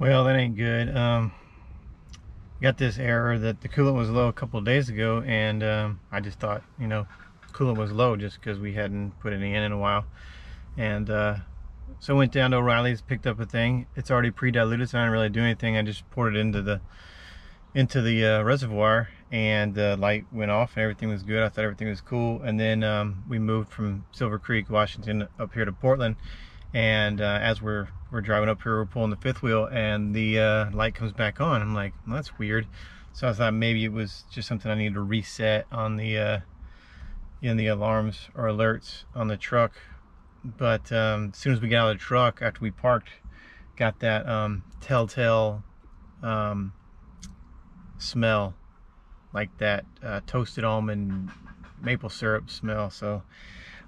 Well, that ain't good. Um, got this error that the coolant was low a couple days ago, and um, I just thought, you know, coolant was low just because we hadn't put any in in a while. And uh, so I went down to O'Reilly's, picked up a thing. It's already pre-diluted, so I didn't really do anything. I just poured it into the into the uh, reservoir, and the light went off, and everything was good. I thought everything was cool. And then um, we moved from Silver Creek, Washington, up here to Portland. And uh, as we're we're driving up here, we're pulling the fifth wheel, and the uh, light comes back on. I'm like, well, that's weird. So I thought maybe it was just something I needed to reset on the uh, in the alarms or alerts on the truck but um, as soon as we got out of the truck after we parked got that um, telltale um, smell like that uh, toasted almond maple syrup smell so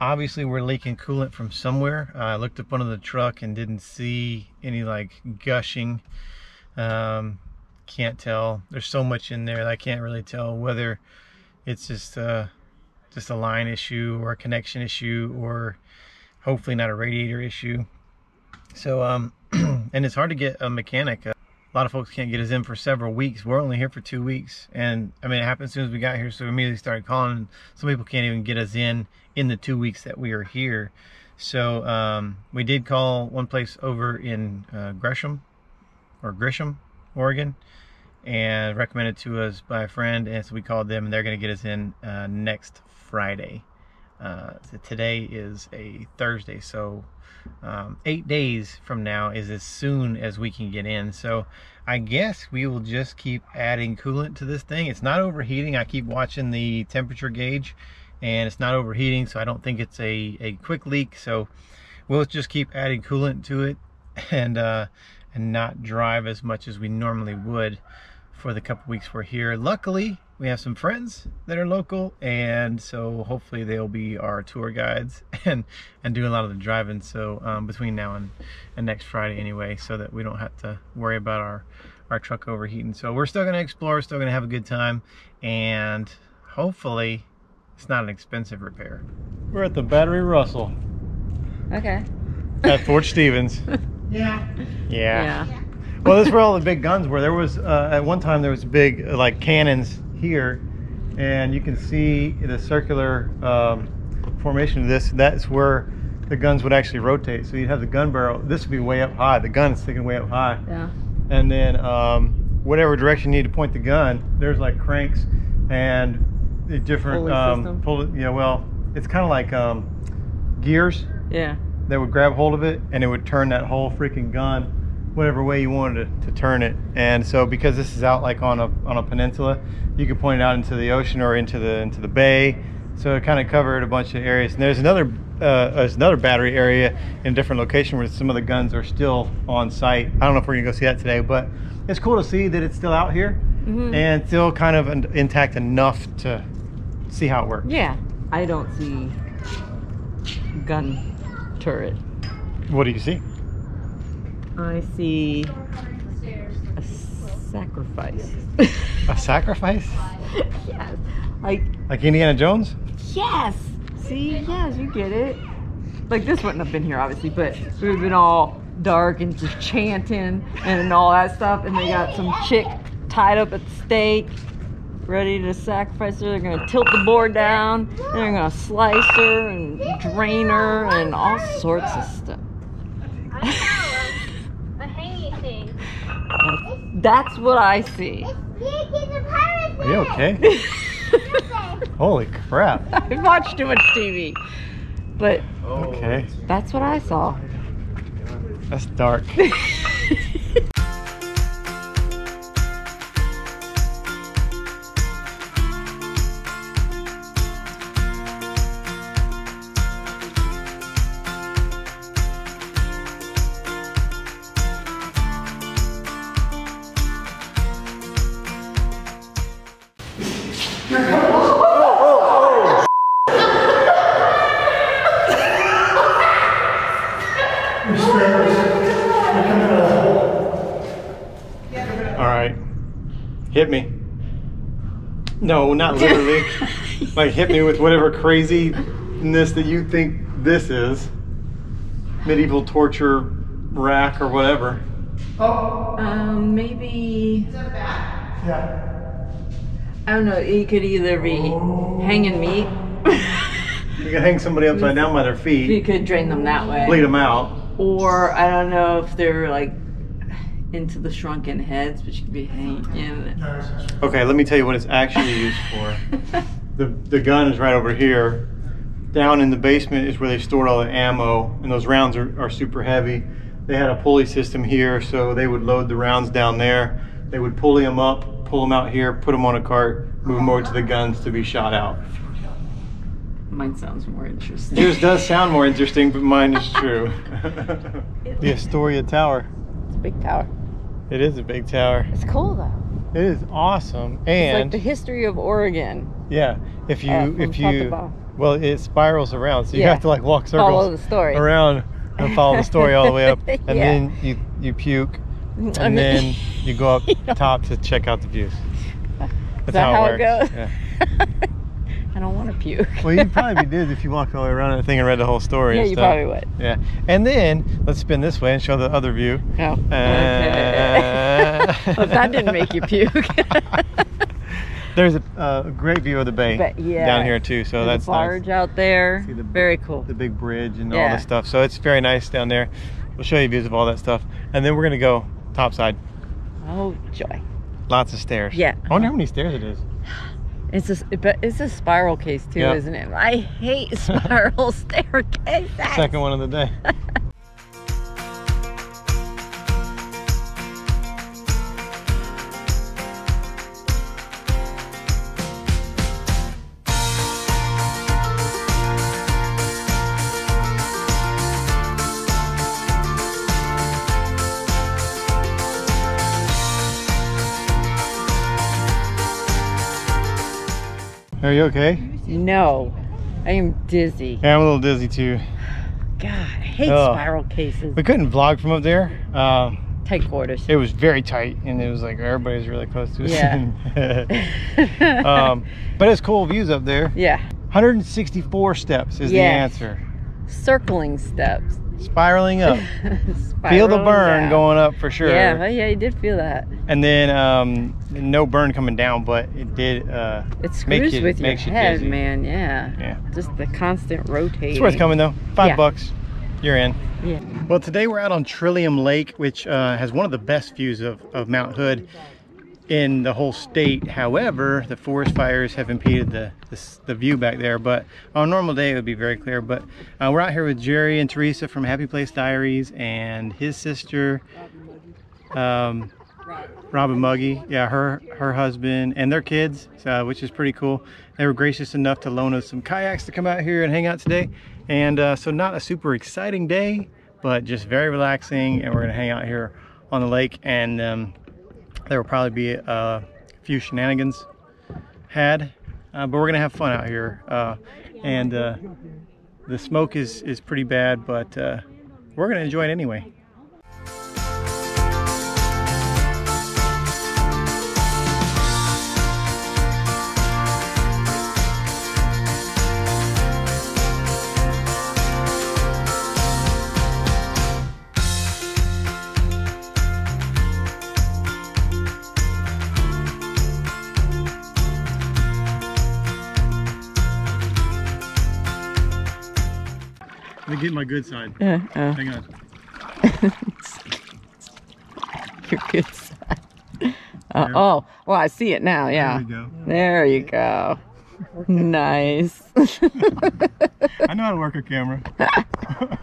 obviously we're leaking coolant from somewhere uh, I looked up under the truck and didn't see any like gushing um, can't tell there's so much in there that I can't really tell whether it's just uh, just a line issue or a connection issue or hopefully not a radiator issue. So, um, and it's hard to get a mechanic. Lot of folks can't get us in for several weeks. We're only here for two weeks. And I mean, it happened as soon as we got here. So we immediately started calling. Some people can't even get us in in the two weeks that we are here. So um, we did call one place over in uh, Gresham or Grisham, Oregon, and recommended to us by a friend. And so we called them and they're going to get us in uh, next Friday. Uh, today is a Thursday, so um, eight days from now is as soon as we can get in. So I guess we will just keep adding coolant to this thing. It's not overheating. I keep watching the temperature gauge and it's not overheating, so I don't think it's a, a quick leak. So we'll just keep adding coolant to it and, uh, and not drive as much as we normally would for the couple weeks we're here. Luckily, we have some friends that are local and so hopefully they'll be our tour guides and and do a lot of the driving so um, between now and, and next Friday anyway so that we don't have to worry about our our truck overheating so we're still gonna explore still gonna have a good time and hopefully it's not an expensive repair we're at the battery Russell Okay. at Fort Stevens Yeah. yeah. Yeah. well, this is where all the big guns were. There was uh, at one time there was big uh, like cannons here, and you can see the circular um, formation of this. That's where the guns would actually rotate. So you'd have the gun barrel. This would be way up high. The gun is sticking way up high, Yeah. and then um, whatever direction you need to point the gun, there's like cranks and the different Pulley um, pull. Yeah, well, it's kind of like um, gears Yeah. that would grab hold of it and it would turn that whole freaking gun whatever way you wanted it to turn it and so because this is out like on a on a peninsula you could point it out into the ocean or into the into the bay so it kind of covered a bunch of areas and there's another uh, there's another battery area in a different location where some of the guns are still on site i don't know if we're gonna go see that today but it's cool to see that it's still out here Mhm. and still kind of in- intact enough to see how it works Yeah. I don't see gun turret. what do you see I see a sacrifice. a sacrifice yes. Like like indiana jones yes. See, yes, you get it. Like this wouldn't have been here obviously, but would have been all dark and just chanting and all that stuff. And they got some chick tied up at the stake, ready to sacrifice her. They're gonna tilt the board down, and they're gonna slice her and drain her and all sorts of stuff. A hanging thing. That's what I see. Are you okay? Holy crap. I've watched too much TV. But Okay. that's what I saw. That's dark. not literally. like hit me with whatever craziness that you think this is. Medieval torture rack or whatever. Oh, Um, maybe It's a bat. yeah. I don't know. It could either be hanging meat. You could hang somebody upside down by their feet. you could drain them that way. bleed them out. Or I don't know if they're like into the shrunken heads, but you could be hanging. Okay, let me tell you what it's actually used for. the the gun is right over here. Down in the basement is where they stored all the ammo, and those rounds are, are super heavy. They had a pulley system here, so they would load the rounds down there. They would pulley them up, pull them out here, put them on a cart, move them over to the guns to be shot out. Mine sounds more interesting. Yours does sound more interesting, but mine is true. the Astoria Tower. It's a big tower. It is a big tower. It's cool though. It is awesome, It's like and the history of Oregon. yeah, if you uh, if you well, it spirals around, so you Yeah. have to like walk circles Follow the story. around and follow the story all the way up, and Yeah. then you you puke, I mean- and then you go up top to check out the views. That's that how it works. goes? Yeah. I don't want to puke. Well, you'd probably be did if you walked all the way around that thing and read the whole story. yeah, you stuff. probably would. Yeah, and then let's spin this way and show the other view. No. Uh, well, if that didn't make you puke. There's a, uh, a great view of the bay But, yeah. down here too, so There's that's barge out there. See the- Very cool. The big bridge and all Yeah. this stuff. So it's very nice down there. We'll show you views of all that stuff, and then we're gonna go topside. Oh joy! Lots of stairs. Yeah. I wonder how many stairs it is. It's a but it's a spiral case too, Yeah. isn't it? I hate spiral staircases. Second one of the day. Are you okay? No, I am dizzy. Yeah, I'm a little dizzy too. God, I hate spiral cases. We couldn't vlog from up there. Um, Tight quarters. it was very tight, and it was like everybody's really close to us. Yeah. um, but it's cool views up there. yeah, 164 steps is the answer. circling steps. Spiraling up. Feel the burn down. going up for sure. Yeah, well, yeah, you did feel that. And then um, no burn coming down, but it did uh, It screws you, with your you head, dizzy. man. Yeah. Yeah. Just the constant rotating. It's worth coming though. Five Yeah. bucks. You're in. Yeah. Well, today we're out on Trillium Lake, which uh, has one of the best views of, of Mount Hood in the whole state. However, the forest fires have impeded the, the, the view back there, but on a normal day it would be very clear. But uh, we're out here with Jerry and Teresa from Happy Place Diaries and his sister, um, Robin Muggy, yeah, her her husband and their kids, which is pretty cool. They were gracious enough to loan us some kayaks to come out here and hang out today. And uh, so not a super exciting day, but just very relaxing. And we're gonna hang out here on the lake, and um, there will probably be a few shenanigans had, uh, but we're gonna have fun out here. Uh, and uh, the smoke is is pretty bad, but uh, we're gonna enjoy it anyway. Let me get my good side. Uh, uh, Hang on. your good side. Uh, oh, well, I see it now. Yeah. There we go. There you go. Nice. I know how to work a camera.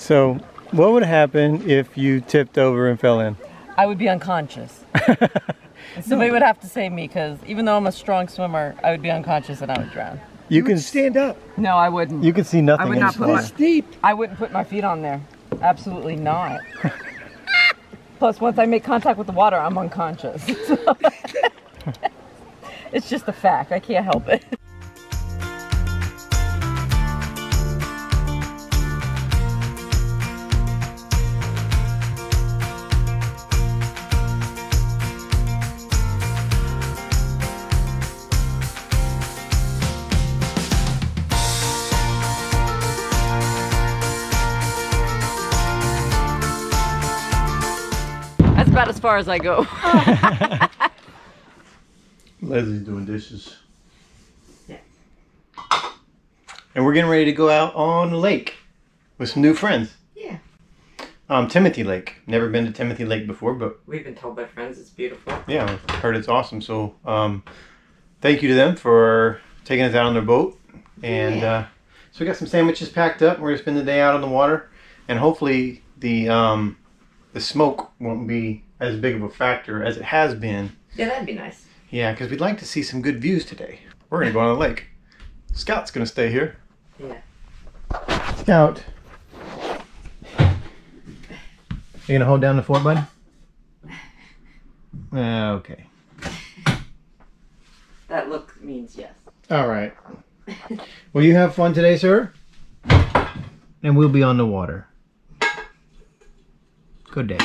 so, what would happen if you tipped over and fell in? I would be unconscious. Somebody would have to save me because even though I'm a strong swimmer, I would be unconscious and I would drown. You can stand up. No, I wouldn't. You can see nothing. I would in not the put my snow. Steep. I wouldn't put my feet on there. Absolutely not. Plus, once I make contact with the water, I'm unconscious. it's just a fact. I can't help it. About as far as I go. Leslie's doing dishes. Yeah. And we're getting ready to go out on the lake with some new friends. Yeah. Um, Timothy Lake. Never been to Timothy Lake before, but We've been told by friends it's beautiful. yeah, I've heard it's awesome. So, um, thank you to them for taking us out on their boat. And Yeah. uh, so we got some sandwiches packed up. We're gonna spend the day out on the water, and hopefully the um, the smoke won't be as big of a factor as it has been. Yeah, that'd be nice. Yeah, because we'd like to see some good views today. We're gonna go on the lake. Scout's gonna stay here. Yeah. Scout. You gonna hold down the fort, bud? Uh, okay. That look means yes. All right. Will you have fun today, sir? And we'll be on the water. Good day.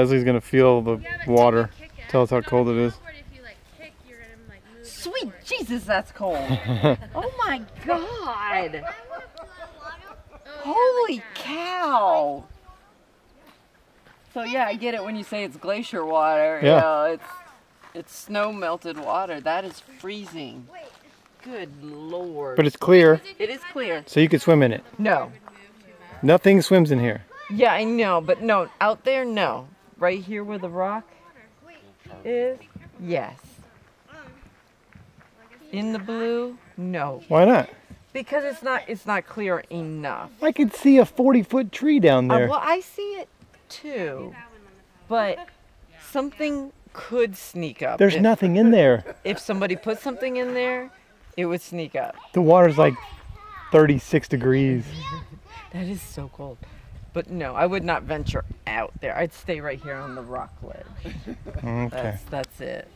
Leslie's gonna feel the water. Tell us how cold it is. Sweet Jesus, that's cold. oh my God. Holy cow. So yeah, I get it when you say it's glacier water. Yeah. You it's it's snow melted water. That is freezing. Good lord. But it's clear, it is clear. so you could swim in it. No. Nothing swims in here. Yeah, I know, but no, out there, no. Right here where the rock is, yes. In the blue, no, Why not? because it's not it's not clear enough. I could see a 40 foot tree down Uh, there. well, I see it too, but something could sneak up. There's if, nothing in there. If somebody put something in there, it would sneak up. The water's like 36 degrees. That is so cold. But no, I would not venture out there. I'd stay right here on the rock ledge. Okay. That's that's it.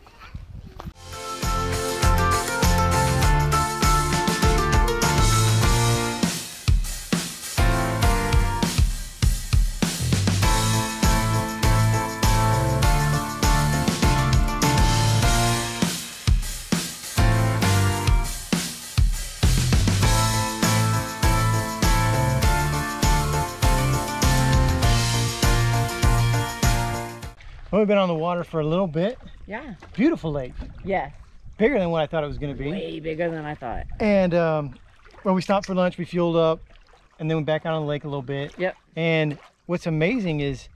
We've been on the water for a little bit. Yeah. Beautiful lake. Yes. Bigger than what I thought it was going to be. Way bigger than I thought. And um, well, we stopped for lunch, we fueled up, and then went back out on the lake a little bit. Yep. And what's amazing is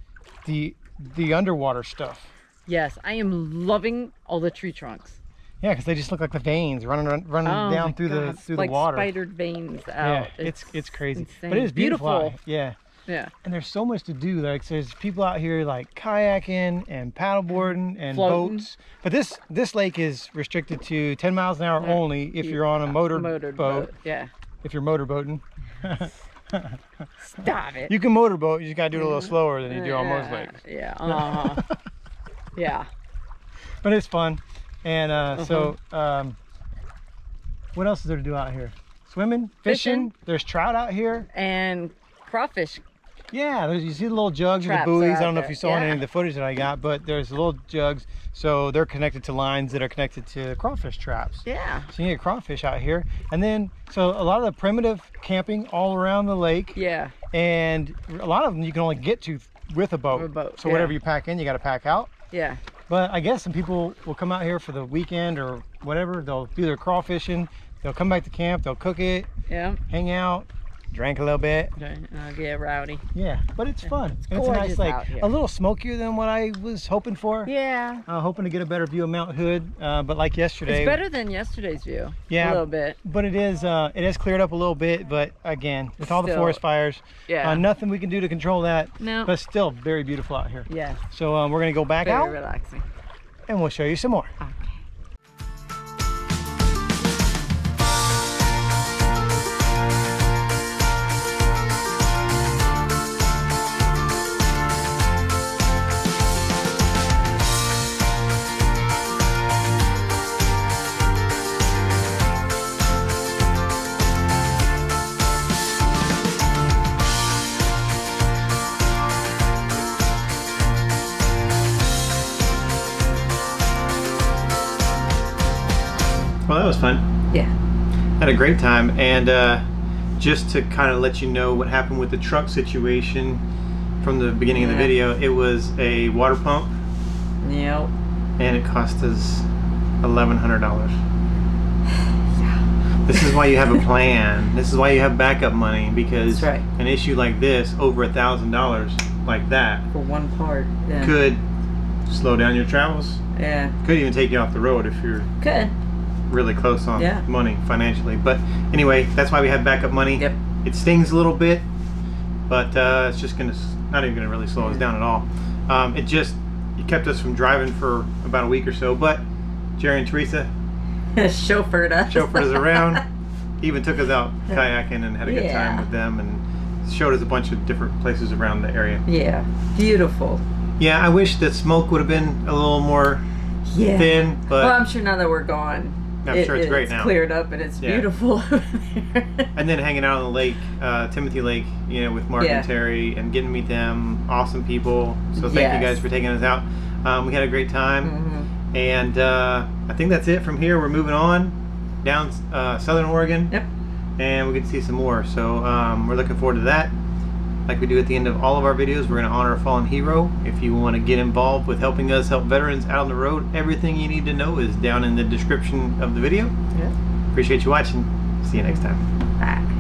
the the underwater stuff. Yes, I am loving all the tree trunks. Yeah, because they just look like the veins running running Oh down through the through like the water. Like spidered veins out. yeah, it's it's, crazy, insane. but it is beautiful. Beautiful. Yeah, Yeah. and there's so much to do. Like there's people out here like kayaking and paddleboarding and Floating. boats. But this this lake is restricted to 10 miles an hour Yeah. only if you're on a motor Motored boat. Yeah. If you're motorboating, Stop it. you can motorboat. You just gotta do it a little slower than you do on most lakes. Yeah. Uh-huh. yeah. But it's fun. And uh, so, Uh-huh. um, what else is there to do out here? Swimming, fishing. Fishing. There's trout out here. And crawfish. Yeah, you see the little jugs or the buoys. I don't know if you saw in any of the footage that I got, but there's little jugs. So they're connected to lines that are connected to crawfish traps. Yeah. So you get crawfish out here. And then, so a lot of the primitive camping all around the lake. Yeah. And a lot of them you can only get to with a boat. With a boat, so whatever you pack in, you got to pack out. Yeah. But I guess some people will come out here for the weekend or whatever. They'll do their crawfishing. They'll come back to camp. They'll cook it, Yeah. hang out, drink a little bit. I'll get rowdy. Yeah, but it's fun. It's it's a nice here. A little smokier than what I was hoping for. Yeah. Uh, hoping to get a better view of Mount Hood. Uh, but like yesterday, It's better than yesterday's view. Yeah. A little bit. but it is uh, it has cleared up a little bit. But again, with all the forest fires, Yeah. uh, nothing we can do to control that. No. But still very beautiful out here. yeah. So um, we're gonna go back out. Very out relaxing. and we'll show you some more. Okay. Had a great time, and uh, just to kind of let you know what happened with the truck situation from the beginning of the video, it was a water pump, Yep. and it cost us eleven hundred dollars. This is why you have a plan. this is why you have backup money because right. an issue like this, over a thousand dollars, like that, For one part. Yeah. could slow down your travels. Yeah. Could even take you off the road if you're Could. Really close on Yeah. money financially. But anyway, that's why we have backup money. Yep. It stings a little bit, but uh, it's just gonna not even gonna really slow us down at all. Um, it just it kept us from driving for about a week or so. But Jerry and Teresa Chauffeured us. chauffeured us around. Even took us out kayaking and had a good time with them and showed us a bunch of different places around the area. Yeah. Beautiful. Yeah, I wish the smoke would have been a little more Yeah. thin, but well, I'm sure now that we're gone, I'm sure it's great now. cleared up and it's Yeah. beautiful over there. and then hanging out on the lake, uh, Timothy Lake, you know, with Mark Yeah. and Terry, and getting to meet them, awesome people. So thank you guys for taking us out. Um, we had a great time, Mhm. and uh, I think that's it from here. We're moving on down uh, Southern Oregon, Yep. and we get to see some more. So um, we're looking forward to that. Like we do at the end of all of our videos, we're going to honor a fallen hero. If you want to get involved with helping us help veterans out on the road, everything you need to know is down in the description of the video. Yeah. Appreciate you watching. See you next time. Bye.